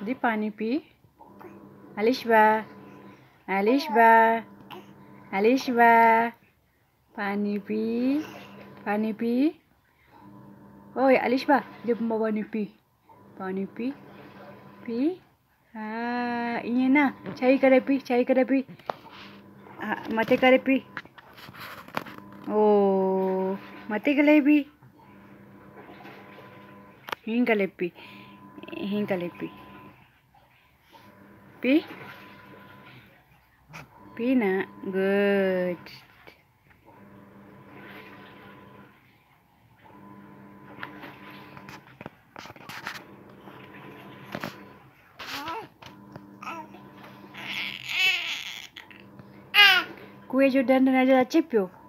Di पानी पी Alishba Alishba Alishba पानी पी पानी पी Alishba dia mau पानी पी पानी पी पी हाँ ये ना चाय करे पी चाय करे पी मते करे पी ओ मते गले पी हिंग पी हिंग पी Pi? Pina. Good. Kue Jordan dan Najla cip yuk.